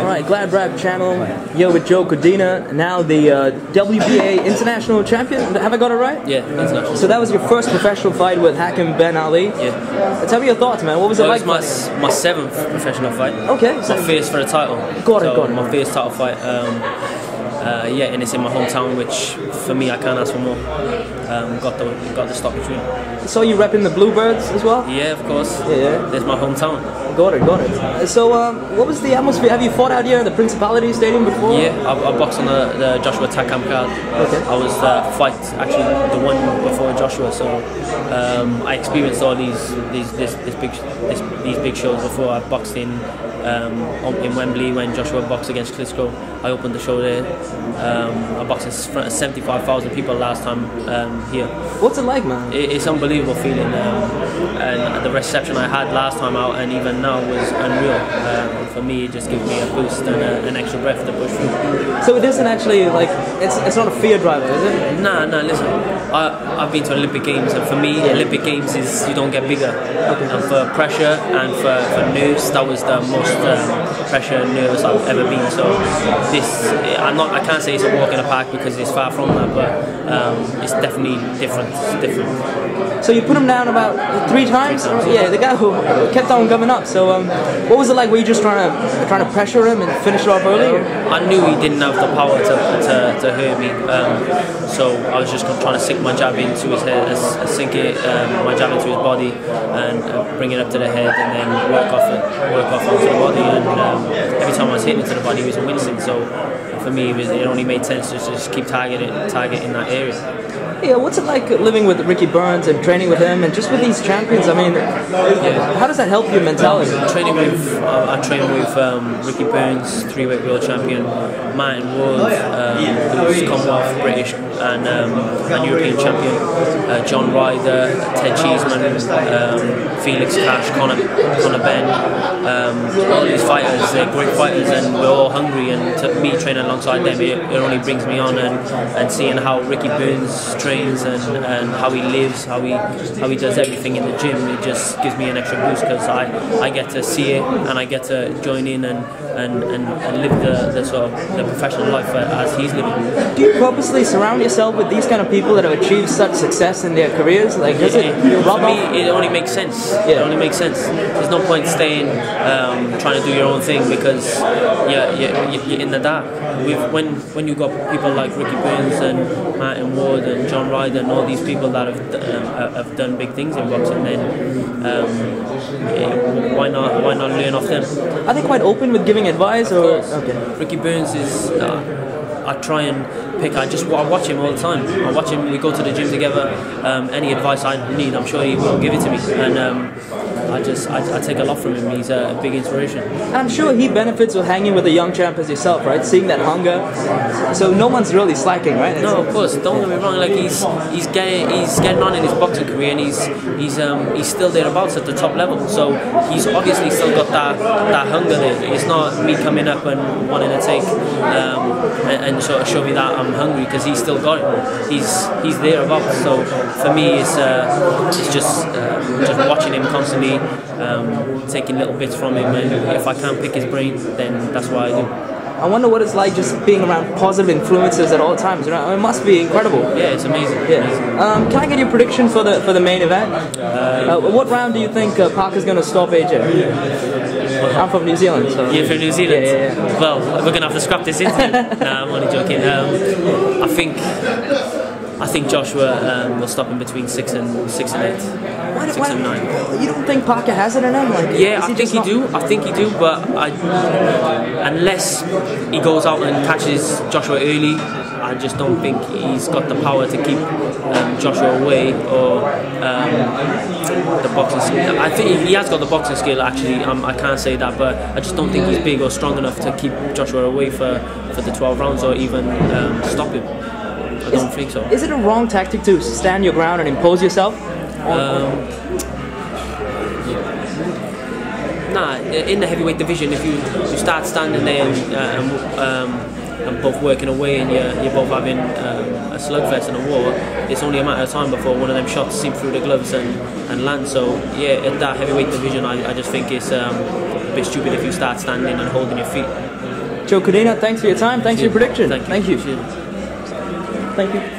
Gladrap channel. Here with Joe Cordina, now the uh, WBA international champion. Have I got it right? Yeah, international. So that was your first professional fight with Hakim Ben Ali. Yeah. Tell me your thoughts, man. What was it like? it was my, my seventh professional fight. Okay, so- My first for the title. Got it, so got it. My first title fight. Um, uh, yeah, and it's in my hometown, which for me I can't ask for more. Um, got the got the stoppage win. Saw you repping the Bluebirds as well. Yeah, of course. Yeah, yeah. There's my hometown. Got it, got it. So, um, what was the atmosphere? Have you fought out here in the Principality Stadium before? Yeah, I, I boxed on the, the Joshua Takam card. Okay. I was the fight actually the one before Joshua, so um, I experienced all these these this, this big this, these big shows before. I boxed in um, in Wembley when Joshua boxed against Klitschko. I opened the show there. Um, I boxed in front of seventy five thousand people last time um, here. What's it like, man? It, it's unbelievable feeling, um, and the reception I had last time out and even now was unreal. Um, for me, it just gives me a boost and a, an extra breath to push through. So it isn't actually like it's it's not a fear driver, is it? Nah, nah. Listen, I I've been to Olympic Games, and for me, Olympic Games is you don't get bigger. And for pressure and for, for nerves, that was the most um, pressure and nervous I've ever been. So this, I'm not. I can't say it's a walk in the park because it's far from that, but um, it's definitely different. It's different. So you put him down about three times. Three times, yeah, the guy who kept on coming up. So um, what was it like? Were you just trying to trying to pressure him and finish it off early? I knew he didn't have the power to, to, to hurt me, um, so I was just trying to sink my jab into his head, uh, sink it, um, my jab into his body, and uh, bring it up to the head, and then work off it, work off onto the body. And um, every time I was hitting it to the body, he was wincing. So for me, it, was, it only made sense to just keep targeting, targeting that area. Yeah, what's it like living with Ricky Burns and training with him and just with these champions? I mean, how does that help your mentality? Training with, uh, I train with um, Ricky Burns, three-weight world champion, Martin Ward, um, who's Commonwealth, British and, um, and European champion, uh, John Ryder, Ted Cheeseman, um, Felix Cash, Conor, Conor Benn, um, all these fighters, they're great fighters and we're all hungry and to me training alongside them, it, it only brings me on and, and seeing how Ricky Burns trains and, and how he lives, how he how he does everything in the gym, it just gives me an extra boost because I, I get to see it and I get to join in and, and, and, and live the, the sort of the professional life as he's living. Do you purposely surround yourself with these kind of people that have achieved such success in their careers? Like, does it It- for me, it only makes sense. Yeah. It only makes sense. There's no point staying um, trying to do your own thing because you're, you're, you're in the dark. With when when you got people like Ricky Burns and Martin Ward and John Ryder and all these people that have um, have done big things in boxing, then um, why not why not learn off them? Are they quite open with giving advice? Or course. okay. Ricky Burns is. Uh, I try and pick. I just I watch him all the time. I watch him. We go to the gym together. Um, any advice I need, I'm sure he will give it to me. And um, I just I, I take a lot from him. He's a big inspiration. And I'm sure he benefits with hanging with a young champ as yourself, right? Seeing that hunger. So no one's really slacking, right? No, of course. Don't get me wrong. Like he's he's getting he's getting on in his boxing career, and he's he's um he's still thereabouts at the top level. So he's obviously still got that that hunger there. It's not me coming up and wanting to take um and, and sort of show me that I'm hungry because he's still got it. He's he's thereabouts. So for me, it's uh, it's just uh, just watching him constantly, um, taking little bits from him, and if I can't pick his brain, then that's what I do. I wonder what it's like just being around positive influences at all times. You know, it must be incredible. Yeah, it's amazing. Yeah. Um, can I get your prediction for the for the main event? Uh, what round do you think uh, Parker's going to stop AJ? I'm from New Zealand, so. You're from New Zealand. Yeah, yeah, yeah. Well, we're gonna have to scrap this interview. nah, I'm only joking. Um, I think I think Joshua um, will stop in between six and six and eight, Why- six why- and nine. You don't think Parker has it in him? Like, Yeah, I think he not- do. I think he do, but I, unless he goes out and catches Joshua early, I just don't think he's got the power to keep um, Joshua away or um, the boxing skill. I think he has got the boxing skill. Actually, um, I can't say that, but I just don't think he's big or strong enough to keep Joshua away for, for the 12 rounds or even um, stop him. I don't think so. Is it a wrong tactic to stand your ground and impose yourself? Um, nah, in the heavyweight division, if you, you start standing there and, uh, and, um, and both working away and you're, you're both having um, a slugfest and a war, it's only a matter of time before one of them shots seep through the gloves and, and land. So, yeah, at that heavyweight division, I, I just think it's um, a bit stupid if you start standing and holding your feet. Joe Cordina, thanks for your time. Thanks for your prediction. Thank you. Thank you. Thank you.